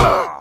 Ha!